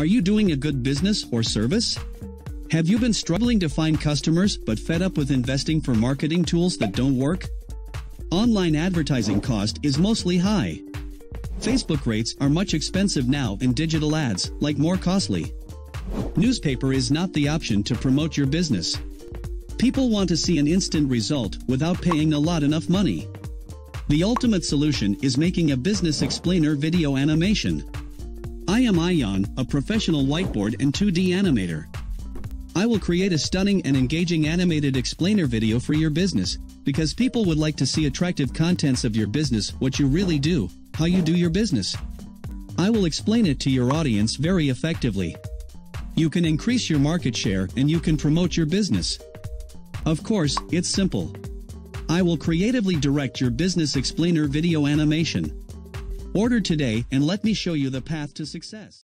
Are you doing a good business or service? Have you been struggling to find customers but fed up with investing for marketing tools that don't work? Online advertising cost is mostly high. Facebook rates are much expensive now and digital ads, like more costly. Newspaper is not the option to promote your business. People want to see an instant result without paying a lot enough money. The ultimate solution is making a business explainer video animation. I am Ayaan, a professional whiteboard and 2D animator. I will create a stunning and engaging animated explainer video for your business, because people would like to see attractive contents of your business, what you really do, how you do your business. I will explain it to your audience very effectively. You can increase your market share and you can promote your business. Of course, it's simple. I will creatively direct your business explainer video animation. Order today and let me show you the path to success.